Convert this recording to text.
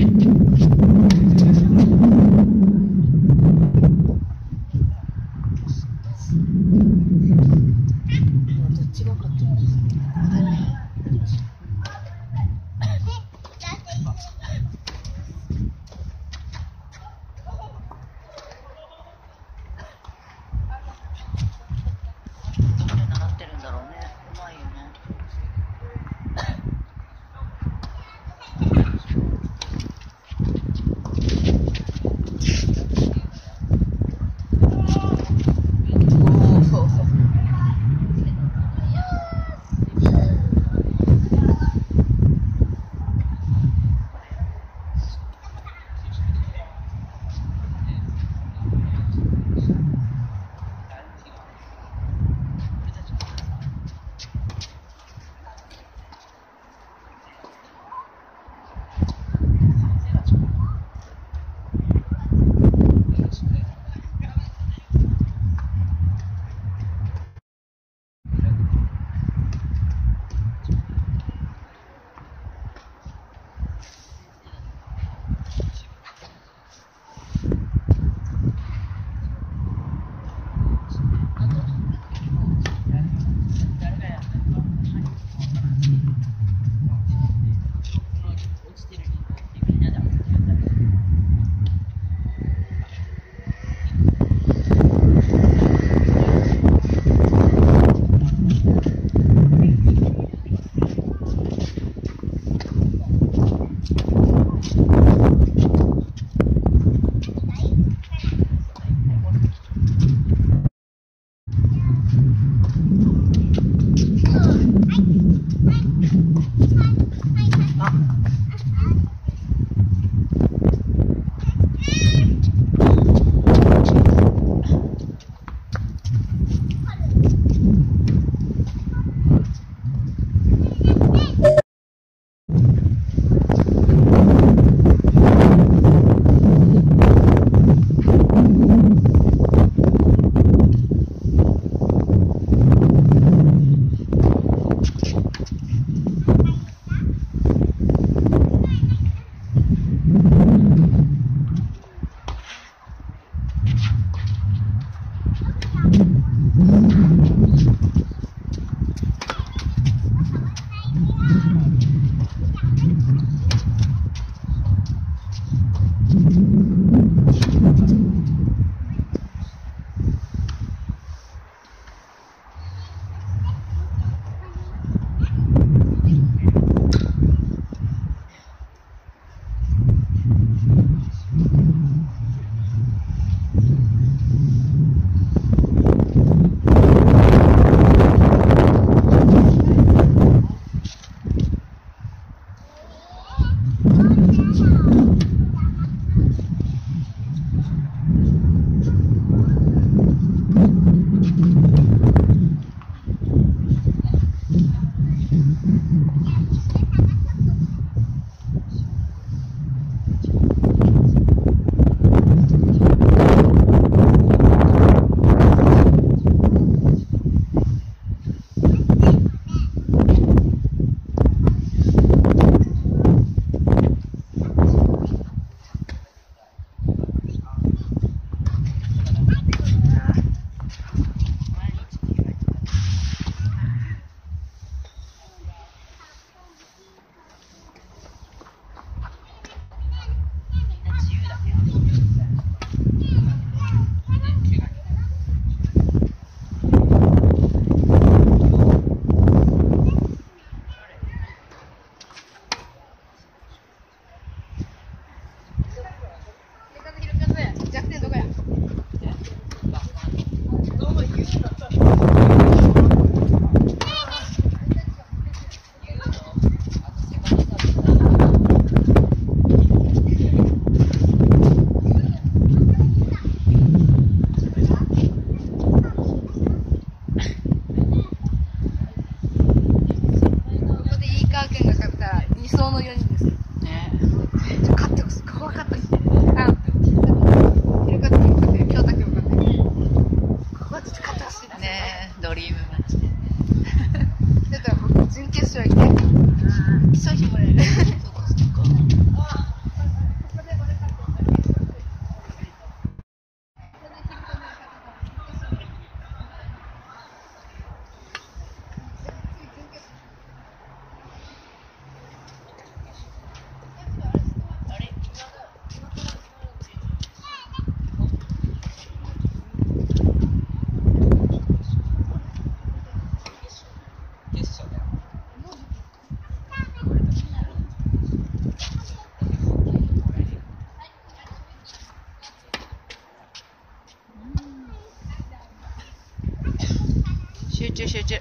フッ。商品も谢谢姐。